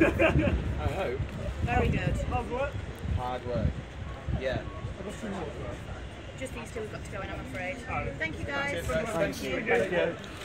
I hope. Very good. Hard work. Hard work. Yeah. Just these two we've got to go in, I'm afraid. Thank you guys. Guys. Thank you. Thank you.